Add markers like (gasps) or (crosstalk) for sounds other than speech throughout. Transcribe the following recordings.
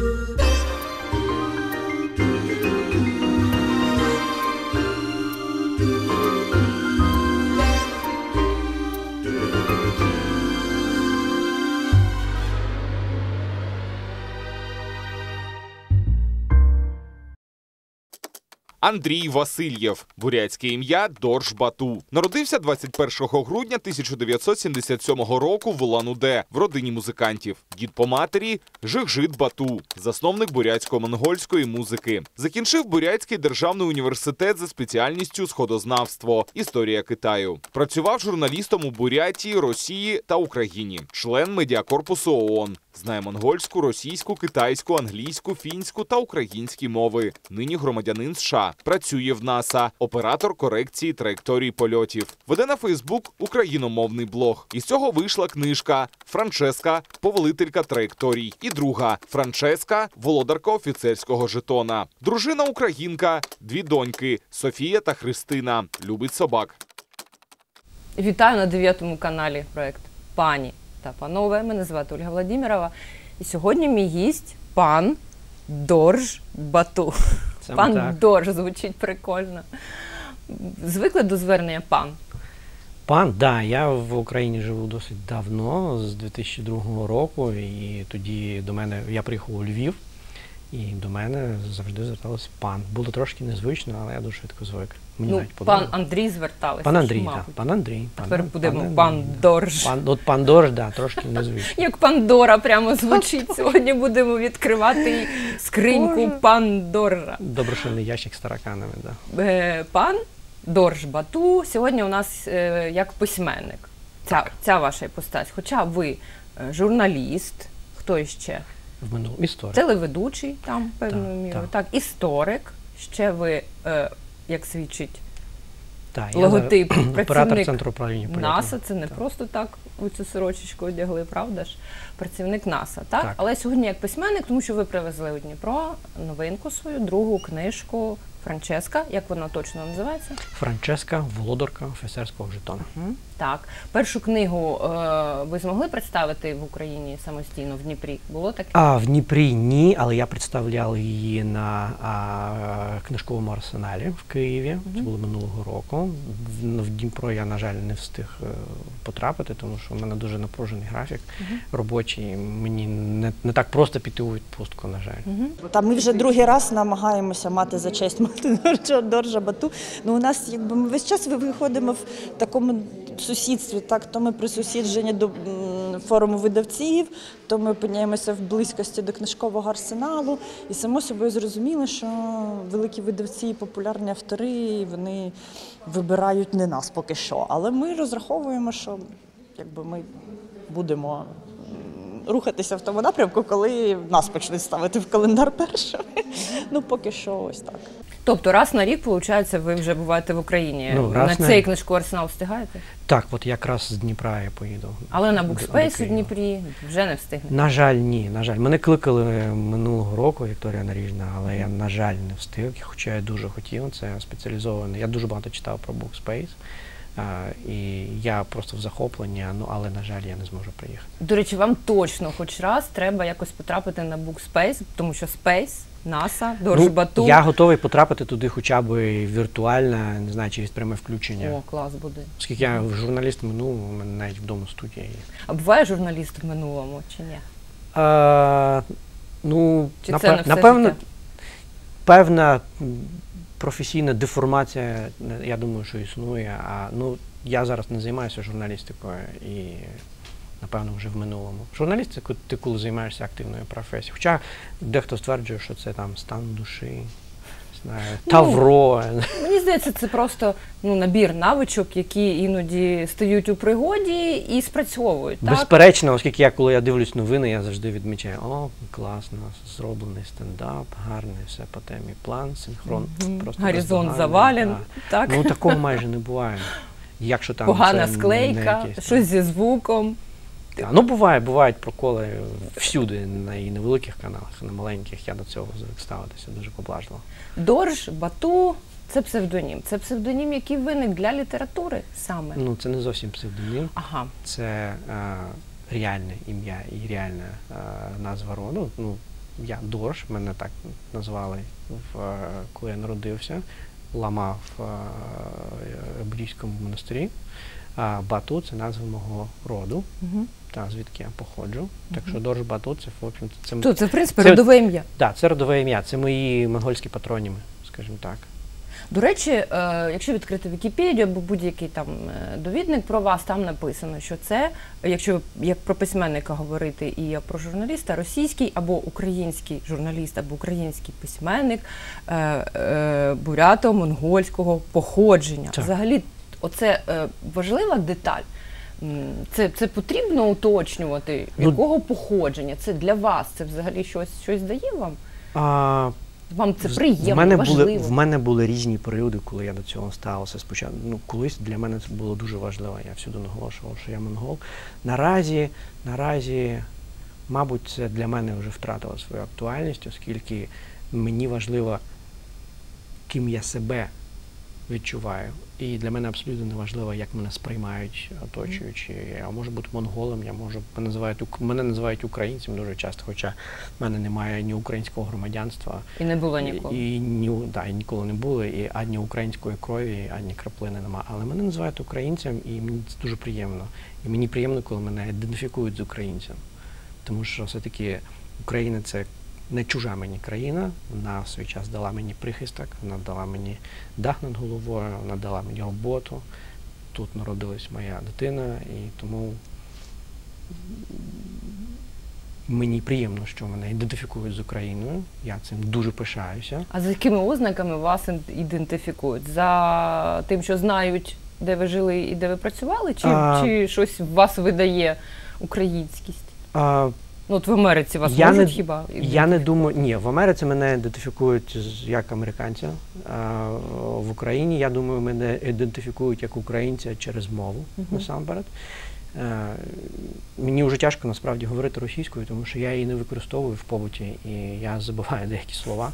Thank you. Андрій Васильєв, бурятське ім'я Дорж Бату. Народився 21 грудня 1977 року в Улан-Удэ в родині музикантів. Дід по матері Жигжит Бату, засновник бурятсько-монгольської музики. Закінчив Бурятський державний університет за спеціальністю сходознавство, історія Китаю. Працював журналістом у Бурятії, Росії та Україні, член медіакорпусу ООН. Знає монгольську, російську, китайську, англійську, фінську та українські мови. Нині громадянин США. Працює в НАСА, оператор корекції траєкторій польотів. Веде на Фейсбук україномовний блог. Із цього вийшла книжка Франческа, повелителька траєкторій. І друга Франческа, володарка офіцерського жетона. Дружина українка, дві доньки Софія та Христина. Любить собак. Вітаю на дев'ятому каналі проект Пані та панове. Мене звати Ольга Владимирова. І сьогодні мій гість пан Дорж Бату. Саме пан так. Дорж звучить прикольно. Звикли до звернення пан. Пан, да, я в Україні живу досить давно, з 2002 року, і тоді до мене я приїхав у Львів, і до мене завжди зверталося пан. Було трошки незвично, але я дуже швидко звик. Мені Ну, навіть пан. Андрій зверталися. Пан Андрій, так, пан Андрій. Пан, Тепер будемо пан. Дорж. Пан, от пан Дорж, да, трошки незвично. Як Пандора прямо звучить. Сьогодні будемо відкривати скриньку. Пандора. Доброшений ящик з тараканами, да. Е, Пан Дорж Бату сьогодні у нас е, як письменник. Ця, ця ваша іпостась. Хоча ви е, журналіст, хто іще? В минулому історії. Телеведучий там певною Так, мірою. так. Так, історик. Ще ви, е, як свідчить Так, логотип, (clears throat) оператор працівник центру управління. НАСА. Це не Так. просто так у цю сорочечку одягли, правда ж? Працівник НАСА, так? Так. Але сьогодні як письменник, тому що ви привезли у Дніпро новинку свою, другу книжку Франческа. Як вона точно називається? Франческа, володарка офіцерського жетона. Мгм. Так, першу книгу е, ви змогли представити в Україні самостійно в Дніпрі? Було таке? А в Дніпрі ні, але я представляв її на а, книжковому арсеналі в Києві. Це було минулого року. В, в Дніпро я, на жаль, не встиг е, потрапити, тому що в мене дуже напружений графік робочий. Мені не, не так просто піти у відпустку, на жаль. Та ми вже другий раз намагаємося мати за честь мати (laughs) Доржа, Бату. Ну, у нас якби ми весь час виходимо в такому сусідстві. Так, то ми присусіджені до форуму видавців, то ми опиняємося в близькості до книжкового арсеналу. І само собою зрозуміло, що великі видавці і популярні автори вони вибирають не нас поки що. Але ми розраховуємо, що якби ми будемо рухатися в тому напрямку, коли нас почнуть ставити в календар першими. (laughs) Ну, поки що ось так. Тобто раз на рік, виходить, ви вже буваєте в Україні. Ну, раз на на- цей Книжковий арсенал встигаєте? Так, от якраз з Дніпра я поїду. Але на Bookspace у Києва. Дніпрі вже не встигнете. На жаль, ні. На жаль, мене кликали минулого року Вікторія Наріжна, але я, на жаль, не встиг, хоча я дуже хотів. Це спеціалізований. Я дуже багато читав про Bookspace. І я просто в захопленні, ну але на жаль, я не зможу приїхати. До речі, вам точно хоч раз треба якось потрапити на Bookspace, тому що Space, NASA, Дорж Бату. Ну, я готовий потрапити туди хоча б віртуально, не знаю, через пряме включення. О, клас буде. Оскільки я журналіст минулого, у мене навіть вдома студія є. А буває журналіст в минулому чи ні? А, ну, Чи напе- це не все напевно, життя? певна професійна деформація, я думаю, що існує. А ну, я зараз не займаюся журналістикою і, напевно, вже в минулому. Журналістикою ти коли займаєшся активною професією. Хоча дехто стверджує, що це там стан душі, знаю, Ну, тавро. Мені здається, це просто ну, набір навичок, які іноді стають у пригоді і спрацьовують. Так? Безперечно, оскільки я, коли я дивлюсь новини, я завжди відмічаю, о, класно, зроблений стендап, гарний, все по темі, план, синхрон. Мгм. Просто Горизонт завален. да. Так? Ну такого майже не буває. Якщо там Погана це не склейка, якесь, щось зі звуком. Та, Ну, буває, бувають проколи всюди, на і на великих каналах, і на маленьких. Я до цього звик ставитися дуже поблажливо. Дорж, Бату це псевдонім. Це псевдонім, який виник для літератури саме. Ну, це не зовсім псевдонім, Ага. це е, реальне ім'я і реальна е, назва роду. Ну, я Дорж, мене так назвали, в, е, коли я народився, лама в е, буддійському монастирі. Бату це назва мого роду, Угу. Та звідки я походжу. Так що Дорж Бату це, в общем, це, То це, в принципі, Це- родове ім'я. да, це родове ім'я, це мої монгольські патроніми, скажімо так. До речі, е, якщо відкрити Вікіпедію або будь-який там е, довідник про вас, там написано, що це, якщо як про письменника говорити і про журналіста, російський або український журналіст, або український письменник е, е, бурято-монгольського походження. Так. Взагалі, оце е, важлива деталь. Це, це потрібно уточнювати, Ну, якого походження. Це для вас, це взагалі щось, щось дає вам? А, Вам це приємно, в мене важливо. були в мене були різні періоди, коли я до цього ставився спочатку. Ну колись для мене це було дуже важливо. Я всюди наголошував, що я монгол. Наразі, наразі, мабуть, це для мене вже втратило свою актуальність, оскільки мені важливо, ким я себе відчуваю. І для мене абсолютно не важливо, як мене сприймають оточуючі. Я можу бути монголом, я можу мене називають мене називають українцем дуже часто, хоча в мене немає ні українського громадянства. І не було ніколи. І, і ні, да, і ніколи не було, і ані української крові, ані краплини нема. Але мене називають українцем, і мені це дуже приємно. І мені приємно, коли мене ідентифікують з українцем. Тому що все-таки Україна це не чужа мені країна. Вона в свій час дала мені прихисток, вона дала мені дах над головою, вона дала мені роботу. Тут народилась моя дитина, і тому мені приємно, що мене ідентифікують з Україною. Я цим дуже пишаюся. А за якими ознаками вас ідентифікують? За тим, що знають, де ви жили і де ви працювали, чи, А. чи щось вас видає українськість? А, Ну, от в Америці вас Я можуть не- хіба? я не думаю, ні, в Америці мене ідентифікують як американця. А в Україні, я думаю, мене ідентифікують як українця через мову Мгм. насамперед. Е, Мені вже тяжко насправді говорити російською, тому що я її не використовую в побуті, і я забуваю деякі слова.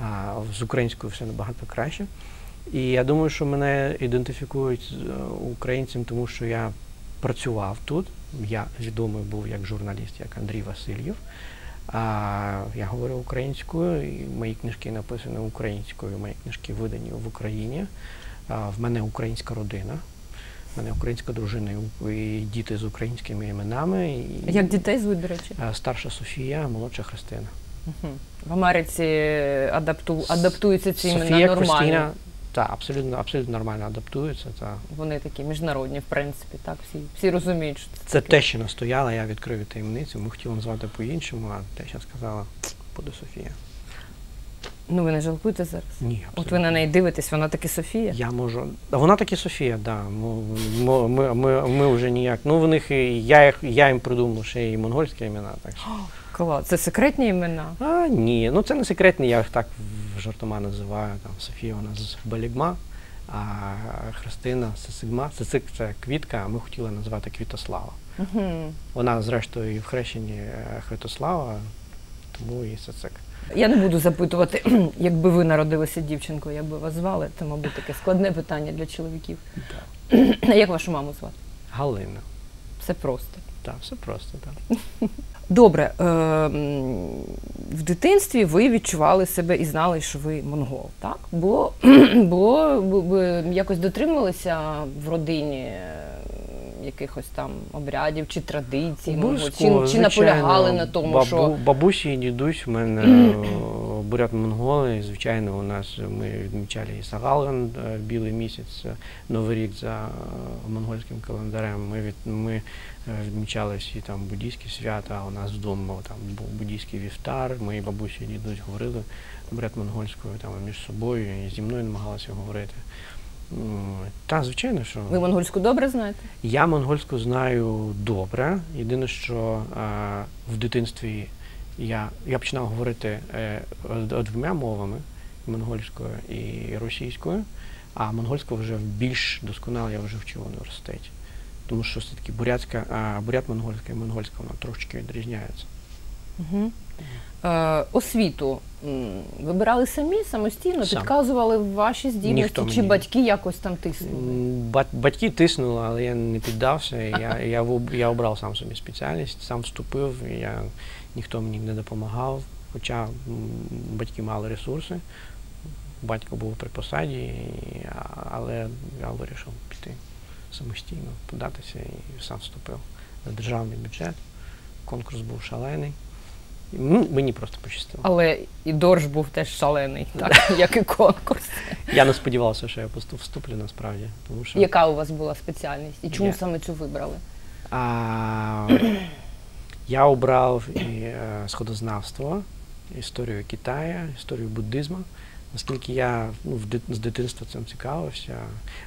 А з українською все набагато краще. І я думаю, що мене ідентифікують е, українцем, тому що я працював тут. Я відомий був як журналіст, як Андрій Васильєв. А я говорю українською, і мої книжки написані українською, мої книжки видані в Україні. А в мене українська родина. В мене українська дружина і діти з українськими іменами. І, Як дітей звуть, до речі? Старша Софія, молодша Христина. Мгм. В Америці адапту... адаптуються ці імена Софія, нормально. Христина, так, абсолютно, абсолютно нормально адаптуються. Та. Вони такі міжнародні, в принципі, так, всі, всі розуміють, що це, Це таке. те, що настояла, я відкрию таємницю. Ми хотіли назвати по-іншому, а те, що сказала, буде Софія. Ну ви не жалкуєте зараз? Ні, От ви на неї дивитесь, вона таки Софія. Я можу. Вона таки Софія, да. Ми, ми, ми, ми, вже ніяк. Ну, в них я, я їм придумав ще і монгольські імена. Так що. (gasps) Клас. Це секретні імена. А, ні, ну це не секретні, я їх так жартома називаю. Там Софія вона з Балігма, а Христина Сисигма. Сесег це квітка, а ми хотіли назвати Квітослава. Угу. Вона, зрештою, і в хрещенні е, Квітослава, тому і Сисик. Я не буду запитувати, (clears throat) якби ви народилися дівчинкою, як би вас звали, це, мабуть, таке складне питання для чоловіків. (clears throat) Як вашу маму звати? Галина. Все просто. Так, все просто, так. (laughs) Добре, е, в дитинстві ви відчували себе і знали, що ви монгол, так? Було, (clears throat) було якось дотримувалися в родині якихось там обрядів чи традицій, мабуть, чи, чи наполягали на тому, Бабу, що Бабусі і дідусь в мене (clears throat) бурят монголи. Звичайно, у нас ми відмічали і Сагалган, е, білий місяць, е, Новий рік за е, монгольським календарем. Ми, від, ми відмічали всі там буддійські свята, у нас вдома там був буддійський вівтар, мої бабусі і дідусь говорили бурят монгольською там між собою, і зі мною намагалися говорити. Та, звичайно, що ви монгольську добре знаєте? я монгольську знаю добре. Єдине, що е, в дитинстві я, я починав говорити е, двома мовами монгольською і російською, а монгольську вже більш досконало я вже вчив в університеті. Тому що все-таки бурятська, а, бурят монгольська і монгольська вона трошечки відрізняється. Угу. Е, освіту вибирали самі самостійно, Сам. підказували ваші здібності, Ніхто чи мені. батьки якось там тиснули? Бат- Батьки тиснули, але я не піддався. Я, я, я обрав сам собі спеціальність, сам вступив, я, ніхто мені не допомагав. Хоча батьки мали ресурси, батько був при посаді, але я вирішив піти самостійно, податися і сам вступив на державний бюджет. Конкурс був шалений. Ну, мені просто пощастило. Але і дорж був теж шалений, так як і конкурс. Я не сподівався, що я вступлю насправді. Тому що Яка у вас була спеціальність? І чому Я- саме цю вибрали? А, (clears throat) я обрав і, е, сходознавство, історію Китаю, історію буддизму. Оскільки я ну, в дит- з дитинства цим цікавився.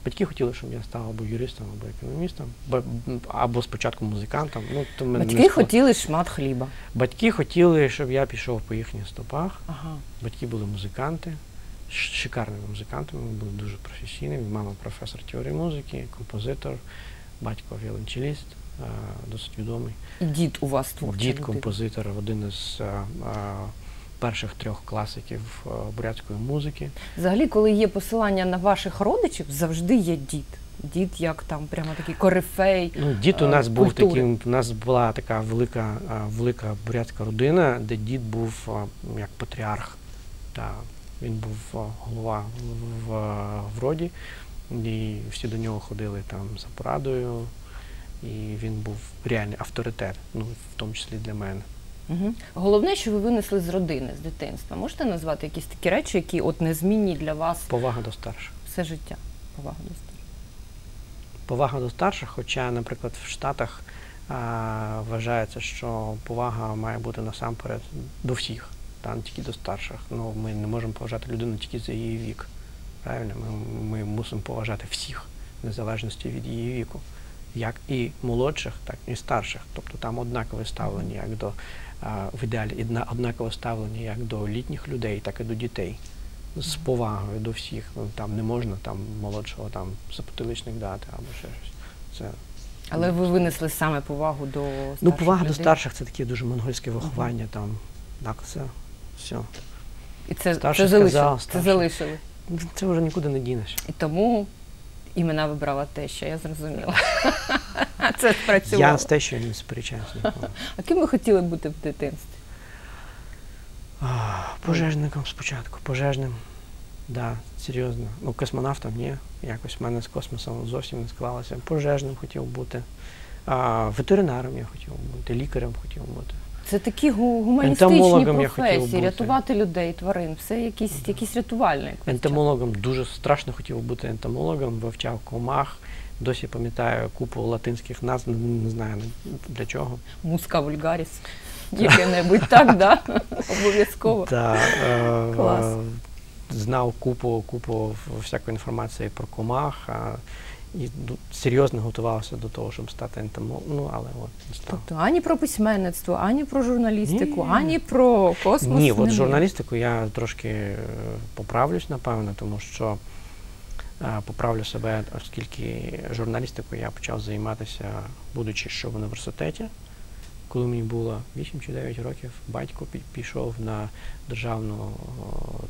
Батьки хотіли, щоб я став або юристом, або економістом, або спочатку музикантом. Ну, то мене Батьки склад- хотіли шмат хліба. Батьки хотіли, щоб я пішов по їхніх стопах. Ага. Батьки були музиканти, шикарними музикантами, вони були дуже професійними. Мама професор теорії музики, композитор, батько віолончеліст, е, досить відомий. І дід у вас творчий. Дід композитор, один із е, е, перших трьох класиків е, бурятської музики. Взагалі, коли є посилання на ваших родичів, завжди є дід. Дід як там прямо такий корифей. Ну, дід у е, нас був таким, у нас була така велика, е, велика бурятська родина, де дід був як патріарх. Та, він був голова в, в, в роді, і всі до нього ходили там за порадою. І він був реальний авторитет, ну, в тому числі для мене. Угу. Головне, що ви винесли з родини, з дитинства. Можете назвати якісь такі речі, які от незмінні для вас Повага до старших. все життя? Повага до старших. Повага до старших, хоча, наприклад, в Штатах а, вважається, що повага має бути насамперед до всіх, та не тільки до старших. Ну, ми не можемо поважати людину тільки за її вік. Правильно? Ми, ми мусимо поважати всіх, в незалежності від її віку. Як і молодших, так і старших. Тобто там однакове ставлення як до в ідеалі одна- однакове ставлення як до літніх людей, так і до дітей. З повагою до всіх. Ну, Там не можна там молодшого там за дати або ще щось. Це Але ви винесли саме повагу до старших ну повага до старших це таке дуже монгольське виховання. Там так це все. І це, Старший це залишили. сказав, Це залишили. Це вже нікуди не дінеш. І тому імена вибрала те, що я зрозуміла. (laughs) Це спрацювало. Я з те, що не сперечаюся ніколи. А ким ви хотіли бути в дитинстві? Пожежником спочатку, пожежним. Да, серйозно. Ну, космонавтом ні. Якось в мене з космосом зовсім не склалося. Пожежним хотів бути. А, ветеринаром я хотів бути, лікарем хотів бути. Це такі гу- гуманістичні професії, рятувати людей, тварин, все якісь, якісь рятувальник. Ентомологом дуже страшно хотів бути ентомологом, вивчав комах. Досі пам'ятаю купу латинських назв, не, знаю для чого. Муска вульгаріс. (laughs) Яке-небудь так, да? Обов'язково. Е, Клас. знав купу, купу всякої інформації про комах. А, і серйозно готувався до того, щоб стати ентомологом. Ну, але от не став. Тобто ані про письменництво, ані про журналістику, Ні. ані про космос. Ні, от журналістику я трошки е, поправлюсь, напевно, тому що поправлю себе, оскільки журналістикою я почав займатися, будучи ще в університеті. Коли мені було 8 чи 9 років, батько пі- пішов на державну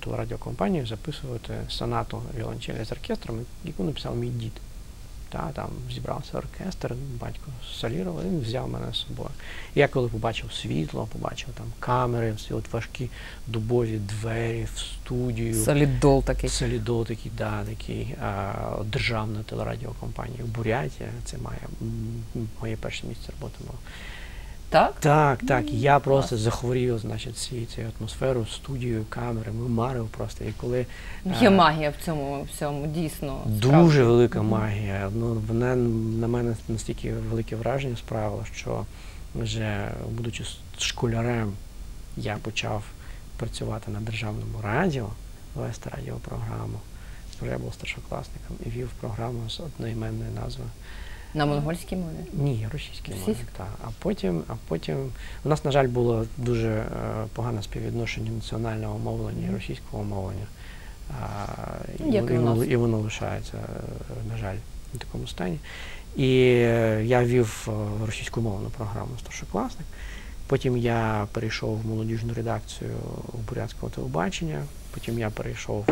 телерадіокомпанію записувати сонату віолончелі з оркестром, яку написав мій дід. Та, там зібрався оркестр, батько солірував, він взяв мене з собою. Я коли побачив світло, побачив там камери, всі от важкі дубові двері в студію. Солідол такий. Солідол такий, да, такий, а, державна телерадіокомпанія Бурятія. Це моє, моє перше місце роботи було. Так? Так, так. Я просто захворів, значить, цією цією атмосферою, студією, камерами, марив просто. І коли Є магія в цьому всьому, дійсно. Дуже справді. велика магія. Ну, вона на мене настільки велике враження справила, що вже будучи школярем, я почав працювати на державному радіо, вести радіопрограму. Я був старшокласником і вів програму з одноіменної назви. На монгольській мові. Ні, російській мові. Так. А потім, а потім у нас, на жаль, було дуже е, погане співвідношення національного мовлення і російського мовлення. А, Ну, і, як і і, воно, і воно лишається, е, на жаль, в такому стані. І е, я вів е, російськомовну програму старшокласник. Потім я перейшов в молодіжну редакцію Бурятського телебачення. Потім я перейшов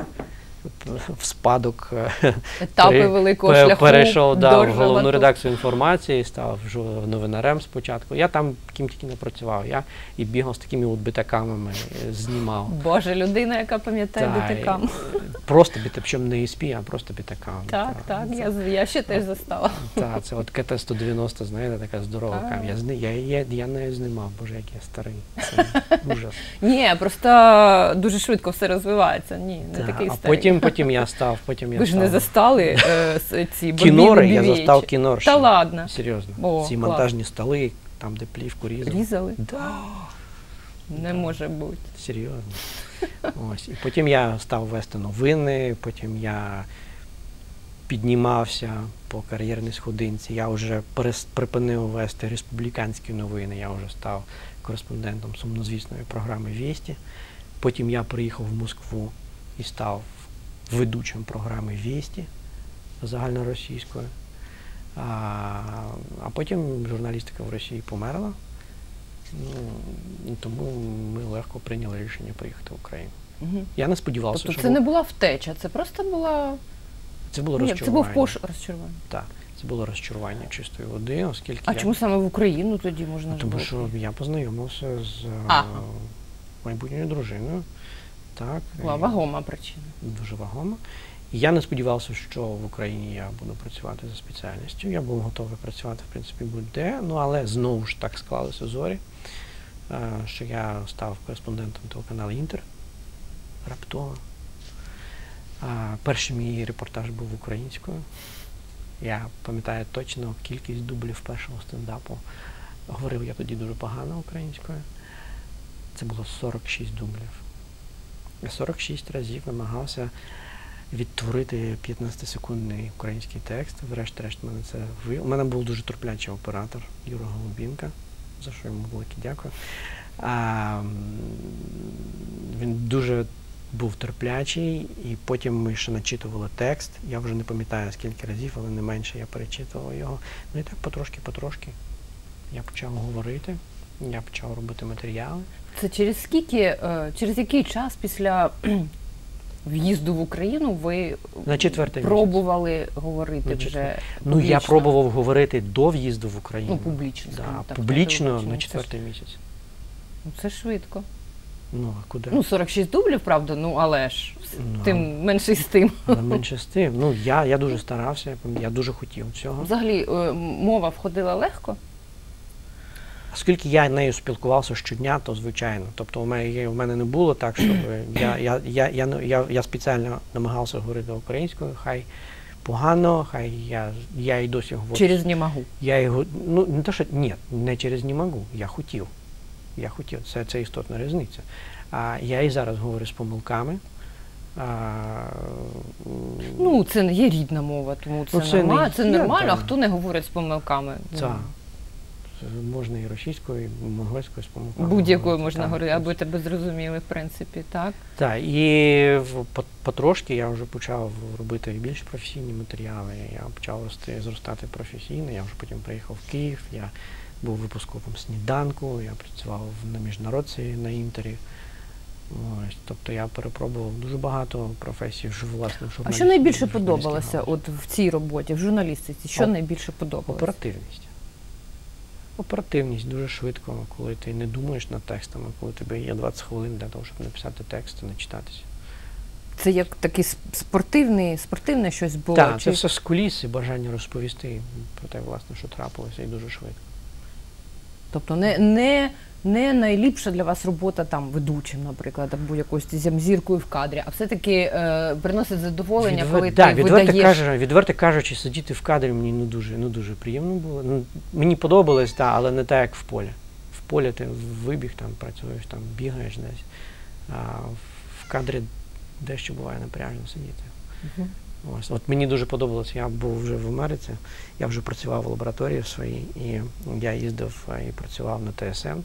в спадок е, Етапи при, великого шляху. перейшов да, в головну редакцію інформації, став новинарем спочатку. Я там ким тільки не працював. Я і бігав з такими от битаками, е, знімав. Боже, людина, яка пам'ятає Та, битикам. е, Просто причому не ESP, а просто бітакам. Так, так, я, з- я ще теж застала. Так, це от КТ-190, знаєте, така здорова А. камера. Я, я, я, я не знімав, боже, як я старий. Це ужас. Ні, просто дуже швидко все розвивається. Ні, не Та, такий а старий. потім, потім я став, потім я Ви ж став. не застали е, ці Кінори, бобіни я застав кінор. Та ладно. Серйозно. О, Ці клас. монтажні столи, там, де плівку різали. Різали? Да, Не може бути. серйозно. Ось. І потім я став вести новини, потім я піднімався по кар'єрній сходинці. Я вже припинив вести республіканські новини, я вже став кореспондентом сумнозвісної програми Вісті. Потім я приїхав в Москву і став ведучим програми Вісті загальноросійської. А, а потім журналістика в Росії померла. Ну, тому ми легко прийняли рішення приїхати в Україну. Мгм. Я не сподівався, Тобто що це не була втеча, це просто була. це було Ні, розчарування. це був пош розчарування. Так, це було розчарування чистої води, оскільки А я... чому саме в Україну тоді можна тому було? що я познайомився з е, Ага. майбутньою дружиною. Так, Була і вагома причина. дуже вагома. Я не сподівався, що в Україні я буду працювати за спеціальністю. Я був готовий працювати, в принципі, будь-де. Ну, але знову ж так склалися зорі, е, що я став кореспондентом телеканалу Інтер раптово. Перший мій репортаж був українською. Я пам'ятаю точно кількість дублів першого стендапу. Говорив я тоді дуже погано українською. Це було 46 дублів. Я 46 разів намагався відтворити 15-секундний український текст. Врешті-решт мене це ви. У мене був дуже терплячий оператор Юра Голубінка, за що йому велике дякую. А, він дуже був терплячий, і потім ми ще начитували текст. Я вже не пам'ятаю скільки разів, але не менше я перечитував його. Ну і так потрошки-потрошки я почав говорити, я почав робити матеріали. Це через скільки, е, через який час після в'їзду в Україну ви На четвертий місяць. говорити На вже четвер- Ну, я пробував говорити до в'їзду в Україну. Ну, публічно, Да, так, публічно на це ж- четвертий місяць. Ну, це швидко. Ну, а куди? Ну, 46 дублів, правда, ну але ж Ну, тим менше з тим. (laughs) але менше з тим. Ну, я, я дуже старався, я дуже хотів цього. Взагалі, е, мова входила легко. Оскільки я нею спілкувався щодня, то звичайно. Тобто у мене, у мене не було так, щоб (clears throat) я, я, я, я, я, я спеціально намагався говорити українською, хай погано, хай я, я і досі говорю. Через не можу. Я його, ну не те, що ні, не через не можу. Я хотів. Я хотів. Це, це істотна різниця. А я і зараз говорю з помилками. А, Ну, це не є рідна мова, тому це, Ну, це не нормально. Це є, нормально, а хто не говорить з помилками? Ну, Це, це можна і російською, і монгольською з. Будь-якою можна говорити, аби тебе зрозуміли, в принципі, так? Так, і потрошки я вже почав робити більш професійні матеріали. Я почав рости, зростати професійно. Я вже потім приїхав в Київ. Я був випусковим сніданку, я працював на міжнародці на інтері. Ось, тобто я перепробував дуже багато професій вже власне А що найбільше подобалося от в цій роботі, в журналістиці? Що О- найбільше подобалося? Оперативність. Оперативність дуже швидко, коли ти не думаєш над текстами, коли тебе є 20 хвилин для того, щоб написати текст і начитатися. Це як такий сп- спортивний, спортивне щось було? Так, чи- це все з куліс і бажання розповісти про те, власне, що трапилося, і дуже швидко. Тобто не, не, не найліпша для вас робота там ведучим, наприклад, або якоюсь зіркою в кадрі, а все-таки е, приносить задоволення, Відвер- коли да, ти відверто, видаєш. кажучи, відверто кажучи, сидіти в кадрі мені не дуже, не дуже приємно було. Ну, мені подобалось, так, але не так, як в полі. В полі ти вибіг, там працюєш, там бігаєш десь. А в кадрі дещо буває напряжно сидіти. Мгм. Ось. От мені дуже подобалось, я був вже в Америці, я вже працював в лабораторії своїй, і я їздив е, і працював на ТСН.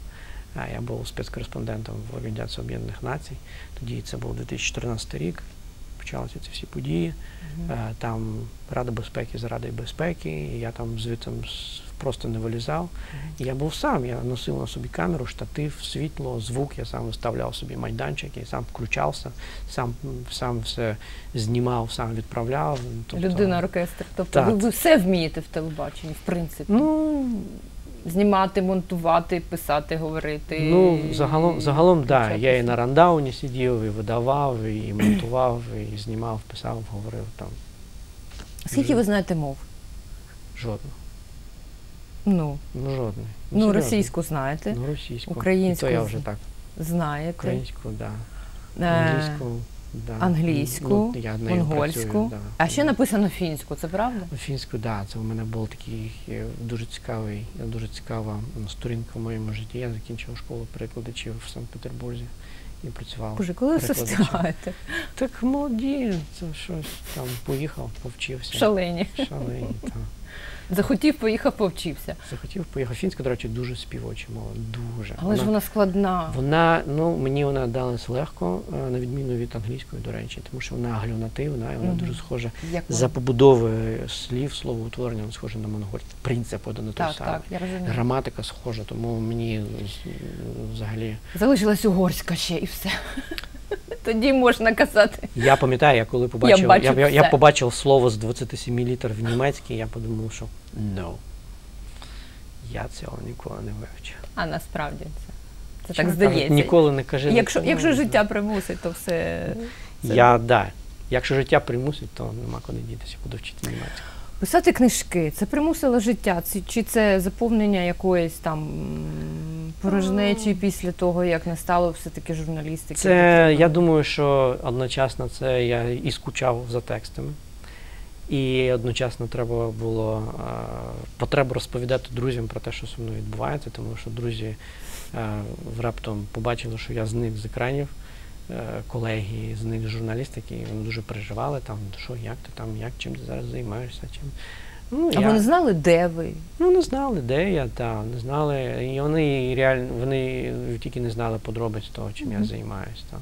Я був спецкореспондентом в Організації Об'єднаних Націй. Тоді це був 2014 рік. Почалися ці всі події. Mm -hmm. Там Рада безпеки за Радою безпеки. І я там звітом з просто не вилізав. І я був сам, я носив на собі камеру, штатив, світло, звук, я сам виставляв собі майданчик, я сам включався, сам, сам все знімав, сам відправляв. Тобто, Людина оркестр. Тобто ви, ви все вмієте в телебаченні, в принципі. Ну, Знімати, монтувати, писати, говорити. ну загалом, загалом да. Я і на рандауні сидів, і видавав, і монтував, і знімав, писав, говорив там. Скільки ви знаєте мов? Жодного. Ну, Ну, жодної. ну серйозно. російську знаєте, Ну, російську. Українську І то я вже так. знаєте, Українську, да. е, Англійську, да. англійську, Ну, я нею монгольську, працюю, да. а ще написано фінську, це правда? Фінську, да, це у мене був такий е, дуже цікавий, дуже цікава сторінка в моєму житті. Я закінчив школу перекладачів в Санкт-Петербурзі і працював. Боже, коли ви встигаєте? Так молоді, це щось там поїхав, повчився. Шалені. Шалені, так. Захотів, поїхав, повчився. Захотів поїхав. Фінська, до речі, дуже співоча мова. Дуже. Але ж вона складна. Вона, ну мені вона далась легко, е, на відміну від англійської, до речі, тому що вона аглюнативна і вона Мгм. дуже схожа Як за побудовою слів, словоутворення, вона схожа на монгольську. Принцип один і той самий. так, я розумію. Граматика схожа, тому мені взагалі. Залишилась угорська ще все. Тоді можна казати. Я пам'ятаю, я коли побачив, я, бачу я, я побачив слово з 27 літер в німецькій, я подумав, що no. Я цього ніколи не вивчу. А насправді це, це так здається. Ніколи не кажи. Якщо, нікому. якщо життя примусить, то все. це- Я, да. Якщо життя примусить, то нема куди дітися, буду вчити німецьку. Писати книжки? Це примусило життя, Ці- чи це заповнення якоїсь там м, порожнечі після того, як не стало все-таки журналістики? Це я думаю, що одночасно це я і скучав за текстами, і одночасно треба було е, потреба розповідати друзям про те, що зі мною відбувається, тому що друзі е, раптом побачили, що я зник з екранів. Е, Колеги, з журналістики, вони дуже переживали там, що як ти там, як чим ти зараз займаєшся, чим. Ну, А я- вони знали, де ви? Ну, не знали, де я, та, не знали. І вони реально вони тільки не знали подробиць того, чим я займаюся. Там.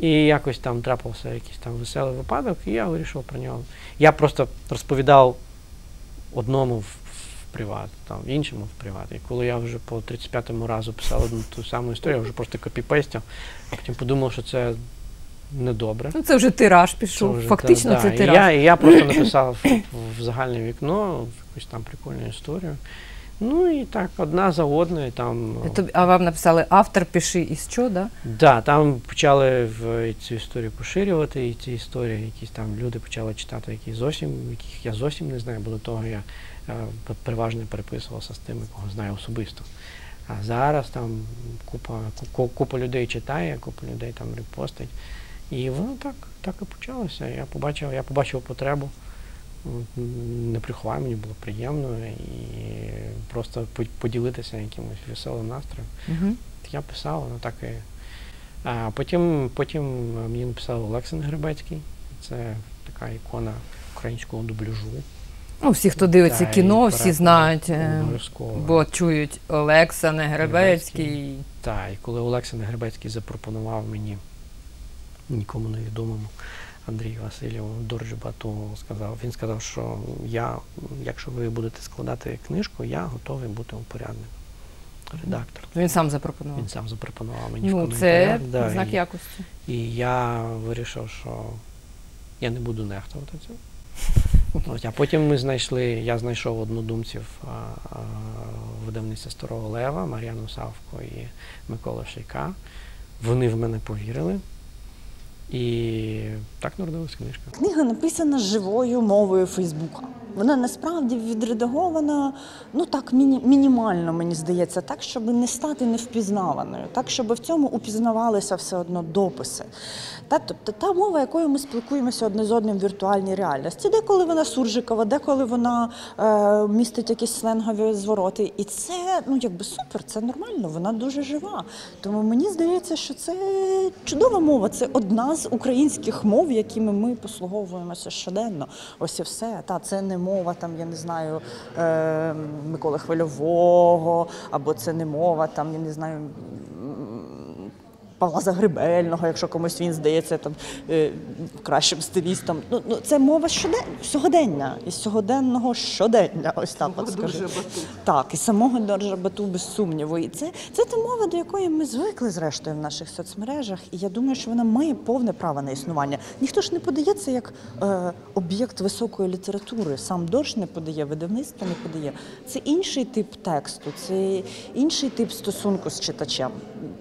І якось там трапився якийсь там веселий випадок, і я вирішив про нього. Я просто розповідав одному в, в приват, там, іншому в приват. І коли я вже по 35-му разу писав одну ту саму історію, я вже просто копіпестив, а потім подумав, що це недобре. Ну це вже тираж пішов. вже, Фактично, да, це да. І тираж. Я, і я просто написав в- в загальне вікно якусь там прикольну історію. Ну і так, одна за одною там. А вам написали автор, пиши і що, да? Да, там почали в цю історію поширювати, і ці історії, якісь там люди почали читати, які зовсім, яких я зовсім не знаю, бо до того я переважно переписувався з тими, кого знаю особисто. А зараз там купа, купа людей читає, купа людей там репостить. І воно так, так і почалося. Я побачив, я побачив потребу. Не приховаю, мені було приємно і просто поділитися якимось веселим настроєм. Угу. Я писав, воно так і. А потім, потім мені написав Олександр Гребецький. Це така ікона українського дубляжу. Ну, всі, хто дивиться Та, кіно, всі знають, е, бо чують Олекса Негребецький. Так, і коли Олександр Гребецький запропонував мені нікому невідомому Андрію Васильєву Доржба, то сказав, він сказав, що я, якщо ви будете складати книжку, я готовий бути упорядником. Редактор. Він сам запропонував. Він сам запропонував мені в Ну, це да, знак і- якості. І я вирішив, що я не буду нехтувати цим. Ось, а потім ми знайшли, я знайшов однодумців видавництва Старого Лева, Мар'яну Савко і Микола Шейка. Вони в мене повірили. І так народилась книжка. Книга написана живою мовою Фейсбука. Вона насправді відредагована ну так міні- мінімально, мені здається, так, щоб не стати невпізнаваною, так, щоб в цьому упізнавалися все одно дописи. Та, тобто та мова, якою ми спілкуємося одне з одним в віртуальній реальності. Деколи вона суржикова, деколи вона е, містить якісь сленгові звороти. І це ну якби супер, це нормально, вона дуже жива. Тому мені здається, що це чудова мова. Це одна з українських мов, якими ми послуговуємося щоденно. Ось і все. Та це не мова, там я не знаю е, Миколи Хвильового, або це не мова, там я не знаю. Павла Загребельного, якщо комусь він здається там е, кращим стилістом. Ну, ну це мова щоден... сьогодення, із сьогоденного щодення. Ось так от скажу. Так, і самого Доржа Бату, без сумніву. І це, це та мова, до якої ми звикли зрештою в наших соцмережах. І я думаю, що вона має повне право на існування. Ніхто ж не подає це як е, об'єкт високої літератури. Сам Дорж не подає, видавництво не подає. Це інший тип тексту, це інший тип стосунку з читачем.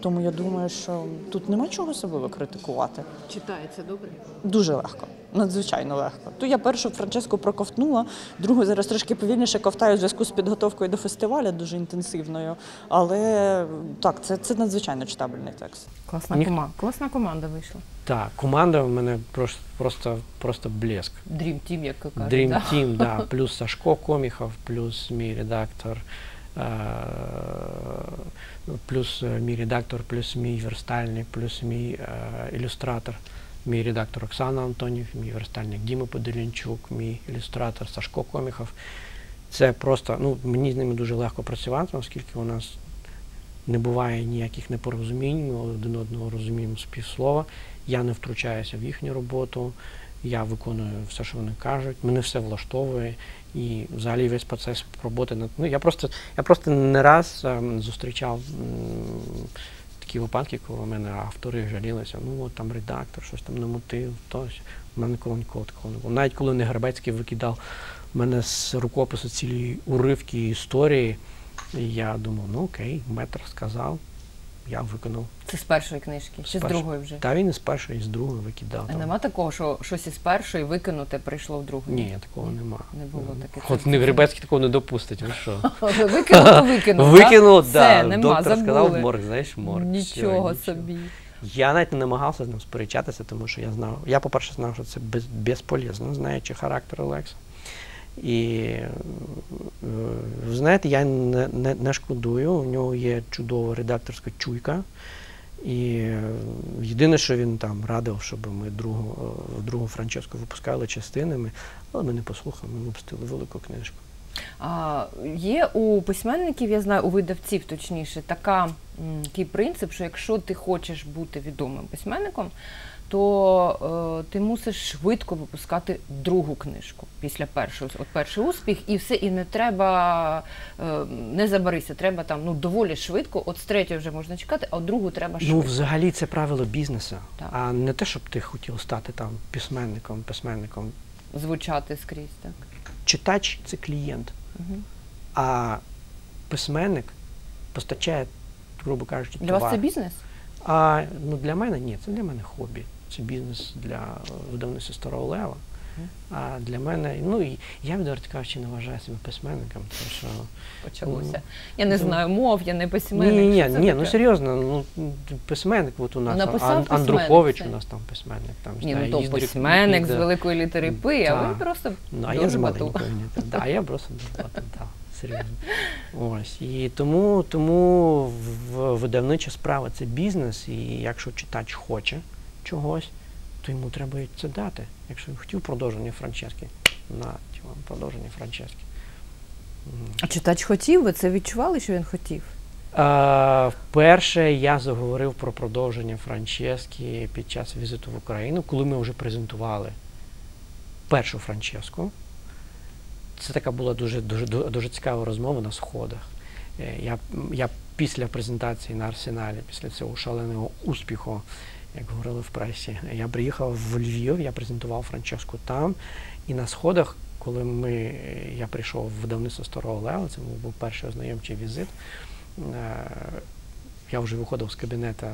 Тому я думаю, що тут нема чого особливо критикувати. Читається добре. Дуже легко, надзвичайно легко. То я першу Франческу проковтнула, другу зараз трошки повільніше ковтаю в зв'язку з підготовкою до фестивалю, дуже інтенсивною. Але так, це, це надзвичайно читабельний текст. Класна Ніх- команда. Класна команда вийшла. Так, команда в мене просто, просто, просто блеск. Dream Team, як кажуть. Dream да? Team, да. (laughs) Плюс Сашко Коміхов, плюс мій редактор, е, плюс е, мій редактор, плюс мій верстальник, плюс мій ілюстратор, мій редактор Оксана Антонів, мій верстальник Діма Подолінчук, мій ілюстратор Сашко Коміхов. Це просто, ну, мені з ними дуже легко працювати, оскільки у нас не буває ніяких непорозумінь, ми один одного розуміємо з півслова. Я не втручаюся в їхню роботу, я виконую все, що вони кажуть, мене все влаштовує. І взагалі весь процес роботи над. Ну, я просто, я просто не раз ем, зустрічав м, такі випадки, коли у мене автори жалілися, ну от там редактор, щось там намотив, то У мене ніколи ніколи такого не було. Навіть коли Негребецький викидав в мене з рукопису цілі уривки історії, я думав, ну окей, метр сказав, я виконав. Це з першої книжки, чи з першої. другої вже? Та він із першої, і з другої викидав. А там. нема такого, що щось із першої викинуте прийшло в другу? Ні, такого нема. Не було таке. От Це- Негребецький такого не допустить, ви що? (laughs) Викинув, то викинув. (laughs) Викинув, Все, да. Доктор сказав морг, знаєш, морг. Нічого собі. Я навіть не намагався з ним сперечатися, тому що я знав. Я, по-перше, знав, що це без, безполезно, знаючи характер Олекса. І е, ви знаєте, я не, не, не шкодую. У нього є чудова редакторська чуйка. І е, єдине, що він там радив, щоб ми другу, е, другу Франческу випускали частинами, але ми не послухали, ми випустили велику книжку. А, є у письменників, я знаю, у видавців точніше, така, такий принцип, що якщо ти хочеш бути відомим письменником, то е, ти мусиш швидко випускати другу книжку після першої. От перший успіх, і все, і не треба е, не забарися, треба там ну доволі швидко. От з третьої вже можна чекати, а от другу треба швидко. Ну, взагалі, це правило бізнесу, Так. а не те, щоб ти хотів стати там письменником, письменником. звучати скрізь. Так. Читач це клієнт, Угу. а письменник постачає, грубо кажучи, Для товар. вас це бізнес? А ну для мене ні, це для мене хобі. Це бізнес для видавництва старого лева. А для мене, ну і я відверто кажучи, не вважаю себе письменником, тому що Почалося. Ну, Я не ну, знаю мов, я не письменник. ні, ні, ні, ну серйозно, ну письменник, от у нас Написав Ан- письменник, Андрухович це. у нас там письменник. Там, Ні, знає, ну то письменник з великої літери П, а ви просто Ну, а я з маленької літери. Да, я просто так, серйозно. (laughs) Ось. І тому, тому видавнича справа це бізнес, і якщо читач хоче чогось, то йому треба це дати. Якщо він хотів продовження Франчески, на вам продовження Франчески. А читач хотів, ви це відчували, що він хотів? А, Вперше я заговорив про продовження Франчески під час візиту в Україну, коли ми вже презентували першу Франческу. Це така була дуже, дуже, дуже цікава розмова на сходах. Е, Я, я після презентації на Арсеналі, після цього шаленого успіху, як говорили в пресі, я приїхав в Львів, я презентував Франческу там. І на сходах, коли ми, я прийшов в видавництво Старого Лева, це був перший ознайомчий візит. Е, Я вже виходив з кабінету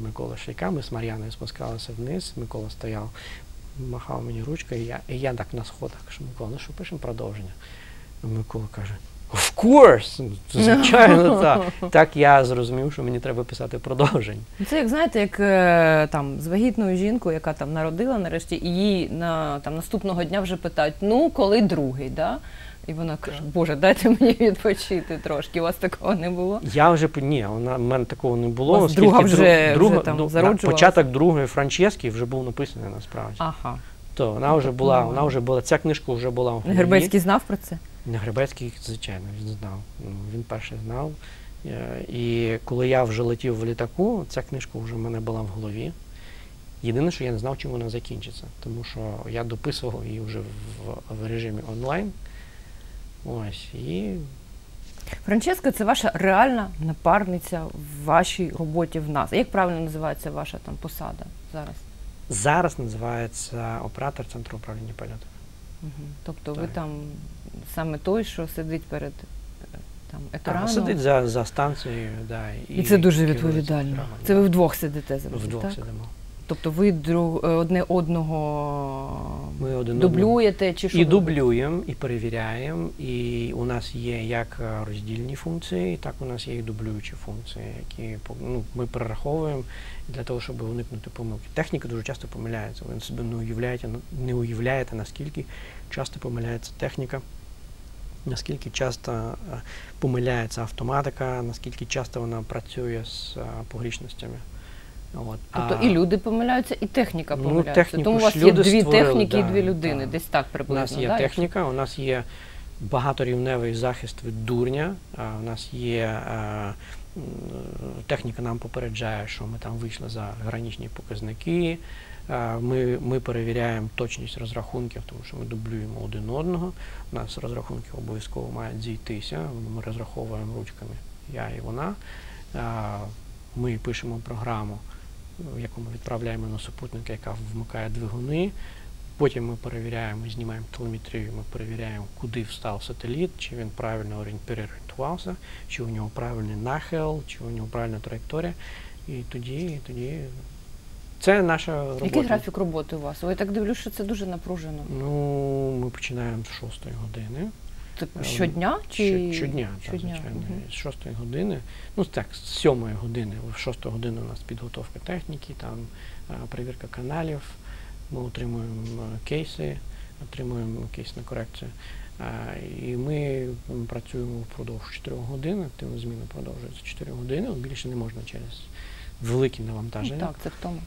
Миколи Шейка, ми з Мар'яною спускалися вниз, Микола стояв, махав мені ручкою, і я, і я так на сходах кажу, Микола, ну що пишемо продовження? Микола каже, of course! Ну, Звичайно, (laughs) так. Так я зрозумів, що мені треба писати продовження. Ну, Це як знаєте, як е, там з вагітною жінкою, яка там народила нарешті, і їй на там наступного дня вже питають: ну коли другий, да? І вона каже, Боже, дайте мені відпочити трошки. У вас такого не було? Я вже ні, вона в мене такого не було. У вас друга вже- друга, вже там ну, на- початок другої Франчески вже був написаний насправді. Ага. То вона вже була, вона вже була, ця книжка вже була в. Гербецький знав про це? Не Гребецький, звичайно, він знав. Ну, він перший знав. Е, І коли я вже летів в літаку, ця книжка вже в мене була в голові. Єдине, що я не знав, чим вона закінчиться, тому що я дописував її вже в, в режимі онлайн. Ось, і Франческа це ваша реальна напарниця в вашій роботі в нас. Як правильно називається ваша там посада зараз? зараз називається оператор центру управління польотами. Угу. Тобто ви там саме той, що сидить перед е, там екраном. Сидить за, за станцією, да, І це дуже відповідально. програмою, Це да. ви вдвох сидите завжди, вдвох так? сидимо. Тобто ви друг, е, одне одного Ми один дублюєте чи що? І ви дублюємо, і перевіряємо. І у нас є як е, роздільні функції, так у нас є і дублюючі функції, які ну, ми перераховуємо для того, щоб уникнути помилки. Техніка дуже часто помиляється. Ви собі не уявляєте, не уявляєте, наскільки часто помиляється техніка, наскільки часто е, помиляється автоматика, наскільки часто вона працює з е, погрішностями. От. Тобто А і люди помиляються, і техніка Ну, помиляється. техніку Тому у вас є дві створили, техніки і дві людини, да. десь так приблизно. У нас є да? техніка, у нас є багаторівневий захист від дурня. а, У нас є е, техніка нам попереджає, що ми там вийшли за граничні показники. Ми, ми перевіряємо точність розрахунків, тому що ми дублюємо один одного. У нас розрахунки обов'язково мають зійтися. Ми розраховуємо ручками я і вона. Ми пишемо програму, в яку ми відправляємо на супутника, яка вмикає двигуни. Потім ми перевіряємо, знімаємо телеметрію, ми перевіряємо, куди встав сателіт, чи він правильно орієн- переорієнтувався, чи у нього правильний нахил, чи у нього правильна траєкторія. І тоді, і тоді це наша робота. Який графік роботи у вас? Я так дивлюсь, що це дуже напружено. Ну, ми починаємо з 6 години. Типу щодня чи Щ- щодня, так, щодня? звичайно. Мгм. З 6 години, ну так, з 7 години. В 6 годину у нас підготовка техніки, там е, перевірка каналів. Ми отримуємо е, кейси, отримуємо кейс на корекцію. І ми працюємо впродовж 4 годин, активна зміна продовжується 4 години, більше не можна через великі навантаження. так, це в тому.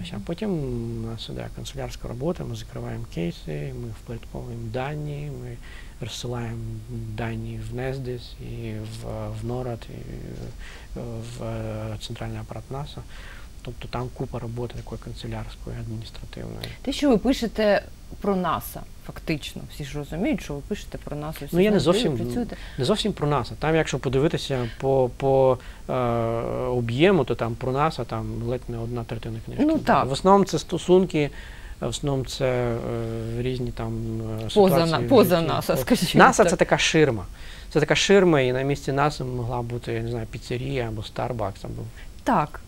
Ось, а потім у нас іде канцелярська робота, ми закриваємо кейси, ми впорядковуємо дані, ми розсилаємо дані в NESDIS і в, в НОРАД, і е, в е, центральний апарат НАСА. Тобто там купа роботи такої канцелярської, адміністративної. Те, що ви пишете про НАСА, фактично, всі ж розуміють, що ви пишете про НАСА. всі Ну, я не зовсім- працюєте. Не зовсім про НАСА. Там, якщо подивитися по, по е, об'єму, то там про НАСА там ледь не одна третина книжки. Ну, так. В основному це стосунки, в основному це е, різні там е, Поза, ситуації. поза житті. НАСА, скажімо. НАСА це така ширма. Це така ширма, і на місці НАСА могла бути, я не знаю, піцерія або Starbucks, або Так,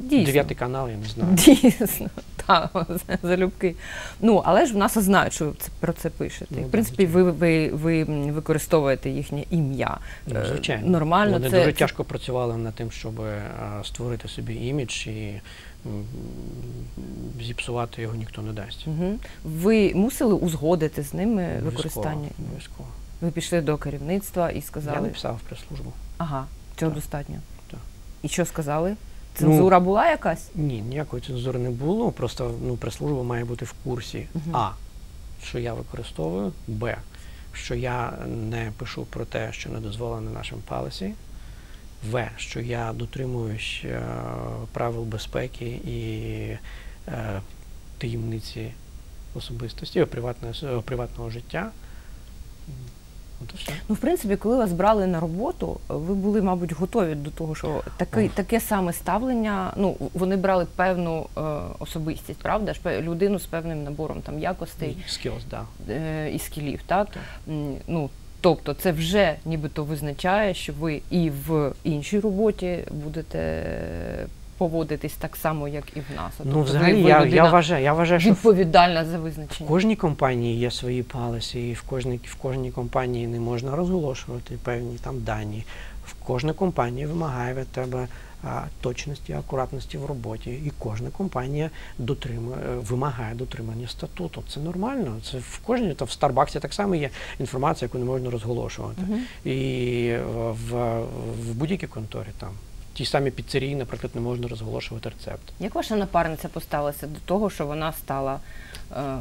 дійсно. дев'ятий канал, я не знаю. Дійсно, так, (laughs) залюбки. Ну, але ж в НАСА знають, що ви це, про це пишете. Ну, в принципі, ви, ви, ви використовуєте їхнє ім'я. Ну, Е, звичайно. Нормально. Вони це, дуже тяжко працювали над тим, щоб е, створити собі імідж і зіпсувати його ніхто не дасть. Мгм. Ви мусили узгодити з ними використання. Обов'язково. Ви пішли до керівництва і Я сказали, написав в прес-службу. ага, цього Так. достатньо. Так. І що сказали? Ну, Цензура була якась? Ні, ніякої цензури не було. Просто ну, прес-служба має бути в курсі Мгм. А, що я використовую, Б, що я не пишу про те, що не дозволено нашим палиці, В, що я дотримуюсь е, правил безпеки і е, таємниці особистості, приватного, приватного життя. Все. Ну, в принципі, коли вас брали на роботу, ви були, мабуть, готові до того, що таке, таке саме ставлення. Ну, вони брали певну е, особистість, правда ж, людину з певним набором там якостей Skills, да. е, і скілів, так? М, Ну, тобто, це вже нібито визначає, що ви і в іншій роботі будете поводитись так само, як і в нас. Тобто Ну, ви- взагалі, я, я вважаю, я вважаю, що відповідальна за В визначення. кожній компанії є свої палиці, і в кожній, в кожній компанії не можна розголошувати певні там дані. В кожна компанія вимагає від тебе а, точності, акуратності в роботі, і кожна компанія дотримує, е, вимагає дотримання статуту. Це нормально. Це в кожній там в Старбаксі так само є інформація, яку не можна розголошувати. Мгм. І е, в, в будь-якій конторі там. Ті самі піцерії, наприклад, не можна розголошувати рецепт. Як ваша напарниця поставилася до того, що вона стала е,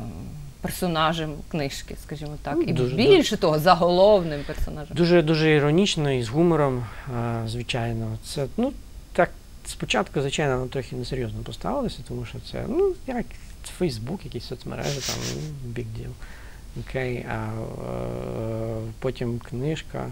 персонажем книжки, скажімо так, Ну, і дуже, більше того, заголовним персонажем. Дуже дуже іронічно і з гумором, е, звичайно. Це ну так спочатку, звичайно, воно трохи несерйозно поставилося, тому що це ну як Фейсбук, якісь соцмережі, там ну, big deal. Окей, а е, потім книжка.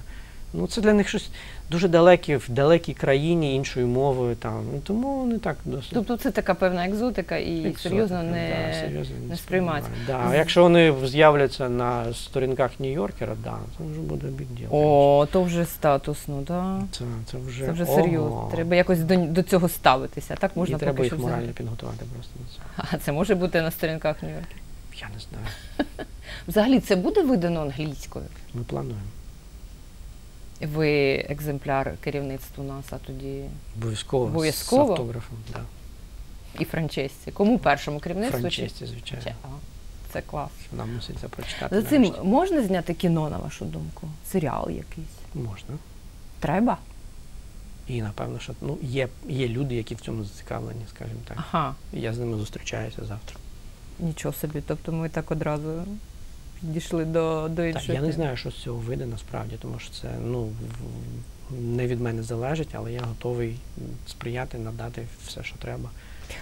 Ну, це для них щось дуже далеке в далекій країні іншою мовою. Там. Ну, тому вони так досить. Тобто це така певна екзотика і Екзотика, серйозно да, не, серйозно не сприймається. Да. А якщо вони з'являться на сторінках Нью-Йоркера, да, це вже буде deal. О, то вже статусно, да. Це, це вже, Це вже серйозно. Треба якось до, до цього ставитися. Так можна І треба поки їх що взяти. морально підготувати просто на це. (laughs) А це може бути на сторінках Нью-Йоркера. Я не знаю. (laughs) Взагалі, це буде видано англійською. Ми плануємо. Ви екземпляр керівництву НАСА тоді Обов'язково. Обов'язково? З автографом, да. і Франчесці. Кому першому керівництву? Франчесті, звичайно. чи- а, Це клас. Вона мусить це прочитати. За цим нарешті. можна зняти кіно, на вашу думку? Серіал якийсь? можна. Треба? І напевно, що ну, є, є люди, які в цьому зацікавлені, скажімо так. Ага, Я з ними зустрічаюся завтра. нічого собі. Тобто ми так одразу підійшли до, до Так, я не знаю, що з цього вийде насправді, тому що це ну, не від мене залежить, але я готовий сприяти, надати все, що треба.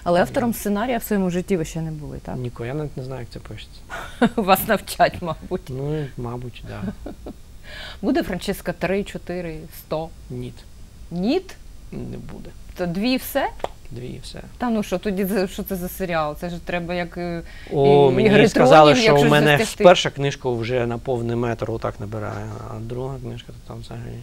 Але автором сценарія в своєму житті ви ще не були, так? Ніко, я навіть не знаю, як це пишеться. (laughs) Вас навчать, мабуть. Ну, мабуть, так. Да. (laughs) Буде Франческа 3, 4, 100? Ніт. Ніт? Не буде. То дві і все? Дві і все. Та ну що тоді що це за серіал? Це ж треба як. е, О, І мені «Ігри сказали, тронів», що у мене затягти. перша книжка вже на повний метр отак набирає, а друга книжка то там взагалі.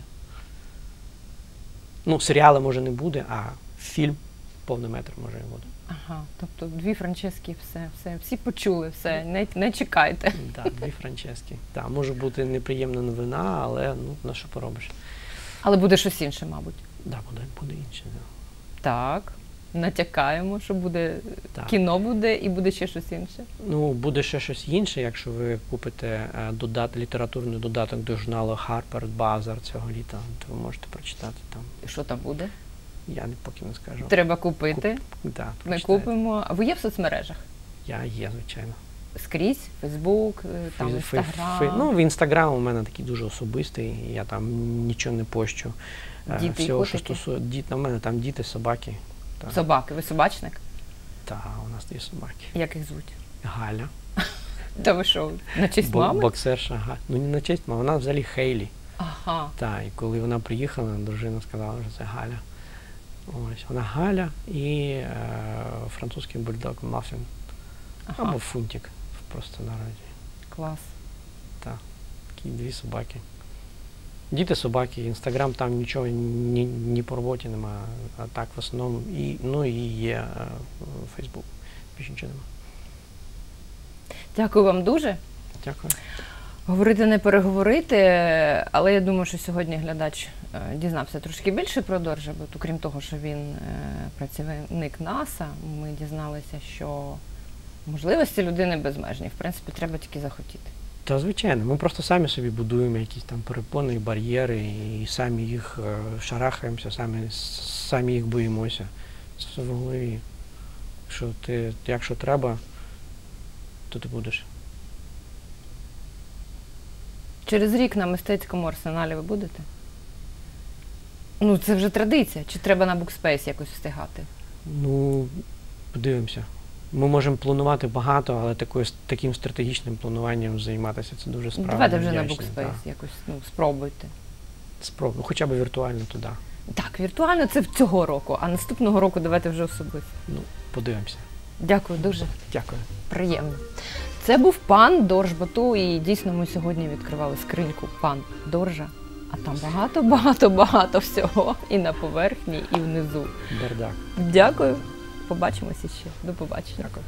Ну, серіали може не буде, а фільм повний метр може і буде. Ага, тобто дві Франчески, все, все, всі почули, все, не, не чекайте. Так, дві Франчески. Так, може бути неприємна новина, але ну, на що поробиш. Але буде щось інше, мабуть. Да, буде, буде інше. Да. Так. Натякаємо, що буде Так. кіно буде і буде ще щось інше. Ну, буде ще щось інше, якщо ви купите е, додат, літературний додаток до журналу Harper Bazaar цього літа, то ви можете прочитати там. І що там буде? Я не- поки не скажу. Треба купити. Да, Ми купимо. А ви є в соцмережах? Я є, звичайно. Скрізь, Фейсбук, е, там Інстаграм. фей- Ну, в інстаграм у мене такий дуже особистий, я там нічого не пощу. Е, Діти і Всього, що стосує діт, у мене там діти, собаки. Та, Собаки, ви собачник? та у нас дві собаки. Як їх звуть? Галя. (laughs) Та ви що, на честь мами? Боксерша Галя. Ну не на честь, мами, вона взагалі Хейлі. Ага. Так, і коли вона приїхала, дружина сказала, що це Галя. Ось вона Галя і е, французький бульдог Мафін. ага. Або Фунтик просто народі. Клас. Так. Такі дві собаки. Діти собаки, інстаграм там нічого ні, ні по роботі немає, а так в основному і, ну, і є Фейсбук. Більше нічого немає. Дякую вам дуже. Дякую. Говорити не переговорити, але я думаю, що сьогодні глядач е, дізнався трошки більше про Доржабут. Окрім того, що він е, працівник НАСА, ми дізналися, що можливості людини безмежні. В принципі, треба тільки захотіти. Та звичайно, ми просто самі собі будуємо якісь там перепони, бар'єри і самі їх е, шарахаємося, самі, самі їх боїмося. Це в голові. Що ти, якщо треба, то ти будеш. Через рік на мистецькому арсеналі ви будете? Ну, це вже традиція. Чи треба на Bookspace якось встигати? Ну, подивимося. Ми можемо планувати багато, але такою, таким стратегічним плануванням займатися це дуже справа. Давайте вже на невдячно, Bookspace якось ну, спробуйте. Спробуй, хоча б віртуально туди. Так, віртуально це цього року, а наступного року давайте вже особисто. Ну, подивимося. Дякую дуже. Дякую. Приємно. Це був пан Дорж Бату, і дійсно ми сьогодні відкривали скриньку пан Доржа. А там багато, (laughs) багато, багато всього. І на поверхні, і внизу. Бардак. Дякую. Побачимося ще. До побачення. Дякую.